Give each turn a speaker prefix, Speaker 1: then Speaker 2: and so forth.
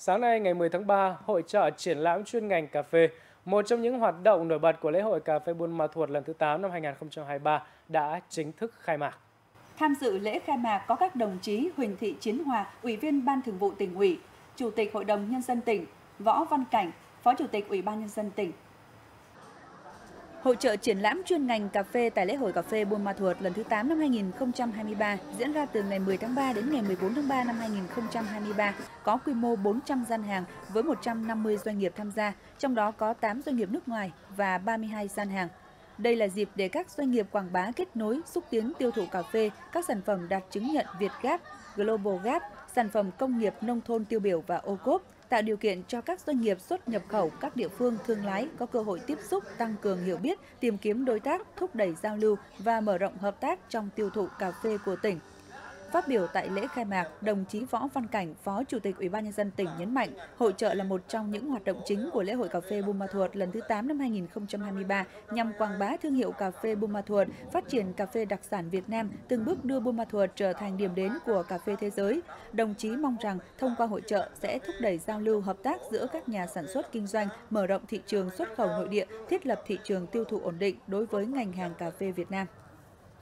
Speaker 1: Sáng nay ngày 10 tháng 3, hội trợ triển lãm chuyên ngành cà phê, một trong những hoạt động nổi bật của lễ hội cà phê Buôn Ma Thuột lần thứ 8 năm 2023 đã chính thức khai mạc.
Speaker 2: Tham dự lễ khai mạc có các đồng chí Huỳnh Thị Chiến Hòa, Ủy viên Ban Thường vụ tỉnh ủy, Chủ tịch Hội đồng Nhân dân tỉnh, Võ Văn Cảnh, Phó Chủ tịch Ủy ban Nhân dân tỉnh, Hội trợ triển lãm chuyên ngành cà phê tại lễ hội cà phê Buôn Ma Thuột lần thứ 8 năm 2023 diễn ra từ ngày 10 tháng 3 đến ngày 14 tháng 3 năm 2023, có quy mô 400 gian hàng với 150 doanh nghiệp tham gia, trong đó có 8 doanh nghiệp nước ngoài và 32 gian hàng. Đây là dịp để các doanh nghiệp quảng bá kết nối, xúc tiến tiêu thụ cà phê, các sản phẩm đạt chứng nhận Việt Gap, Global Gap, sản phẩm công nghiệp nông thôn tiêu biểu và ô cốp, tạo điều kiện cho các doanh nghiệp xuất nhập khẩu các địa phương thương lái có cơ hội tiếp xúc, tăng cường hiểu biết, tìm kiếm đối tác, thúc đẩy giao lưu và mở rộng hợp tác trong tiêu thụ cà phê của tỉnh. Phát biểu tại lễ khai mạc, đồng chí Võ Văn Cảnh, Phó Chủ tịch Ủy ban nhân dân tỉnh nhấn mạnh, hội trợ là một trong những hoạt động chính của lễ hội cà phê Buôn Ma Thuột lần thứ 8 năm 2023 nhằm quảng bá thương hiệu cà phê Buôn Ma Thuột, phát triển cà phê đặc sản Việt Nam, từng bước đưa Buôn Ma Thuột trở thành điểm đến của cà phê thế giới. Đồng chí mong rằng thông qua hội trợ sẽ thúc đẩy giao lưu hợp tác giữa các nhà sản xuất kinh doanh, mở rộng thị trường xuất khẩu nội địa, thiết lập thị trường tiêu thụ ổn định đối với ngành hàng cà phê Việt Nam.